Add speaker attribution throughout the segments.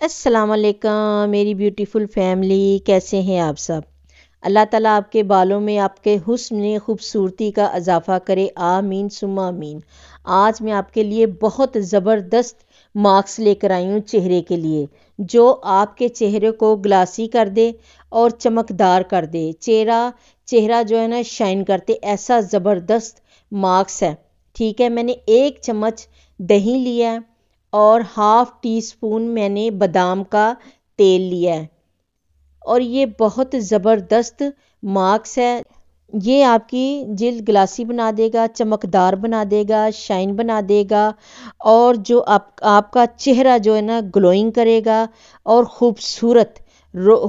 Speaker 1: अस्सलाम वालेकुम मेरी ब्यूटीफुल फैमिली कैसे हैं आप सब? अल्लाह ताला आपके बालों में, आपके हुस्न खूबसूरती का इजाफा करे। आमीन सुमा आमीन। आज मैं आपके लिए बहुत ज़बरदस्त मार्क्स लेकर आई हूँ चेहरे के लिए, जो आपके चेहरे को ग्लासी कर दे और चमकदार कर दे। चेहरा चेहरा जो है ना शाइन करते, ऐसा ज़बरदस्त मार्क्स है। ठीक है, मैंने एक चम्मच दही लिया है। और हाफ़ टी स्पून मैंने बादाम का तेल लिया है। और ये बहुत ज़बरदस्त मार्क्स है। ये आपकी जिल्द ग्लासी बना देगा, चमकदार बना देगा, शाइन बना देगा और जो आप, आपका चेहरा जो है ना ग्लोइंग करेगा और ख़ूबसूरत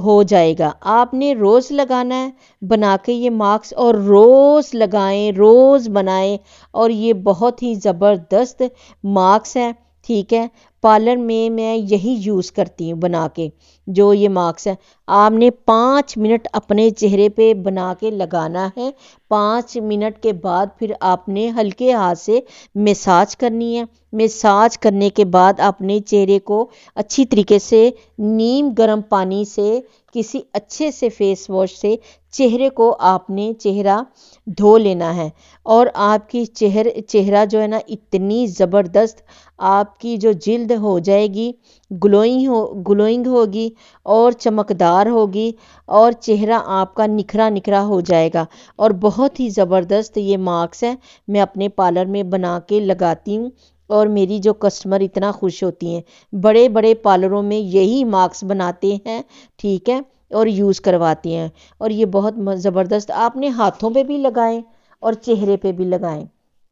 Speaker 1: हो जाएगा। आपने रोज़ लगाना है, बना के ये मार्क्स और रोज़ लगाएँ, रोज़ बनाएँ और ये बहुत ही ज़बरदस्त मार्क्स है। ठीक है? पार्लर में मैं यही यूज़ करती हूँ बना के, जो ये मार्क्स है। आपने पाँच मिनट अपने चेहरे पे बना के लगाना है। पाँच मिनट के बाद फिर आपने हल्के हाथ से मसाज करनी है। मसाज करने के बाद अपने चेहरे को अच्छी तरीके से, नीम गर्म पानी से, किसी अच्छे से फेस वॉश से चेहरे को आपने चेहरा धो लेना है। और आपकी चेहरे, चेहरा जो है ना, इतनी ज़बरदस्त, आपकी जो जिल्द हो जाएगी, ग्लोइंग हो, ग्लोइंग होगी और चमकदार होगी और चेहरा आपका निखरा निखरा हो जाएगा। और बहुत ही ज़बरदस्त ये मार्क्स है, मैं अपने पार्लर में बना के लगाती हूँ और मेरी जो कस्टमर इतना खुश होती हैं। बड़े बड़े पार्लरों में यही मार्क्स बनाते हैं, ठीक है, और यूज़ करवाती हैं। और ये बहुत ज़बरदस्त, आपने हाथों पे भी लगाएँ और चेहरे पे भी लगाएँ,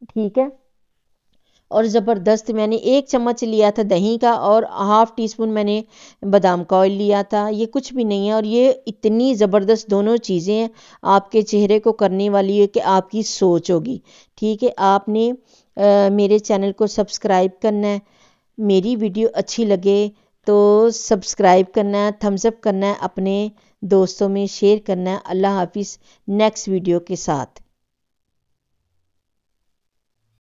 Speaker 1: ठीक है? और ज़बरदस्त मैंने एक चम्मच लिया था दही का और हाफ़ टी स्पून मैंने बादाम का ऑयल लिया था। ये कुछ भी नहीं है और ये इतनी ज़बरदस्त दोनों चीज़ें आपके चेहरे को करने वाली है कि आपकी सोच होगी। ठीक है आपने आ, मेरे चैनल को सब्सक्राइब करना है। मेरी वीडियो अच्छी लगे तो सब्सक्राइब करना है थम्सअप करना है अपने दोस्तों में शेयर करना है। अल्लाह हाफिज़ नेक्स्ट वीडियो के साथ।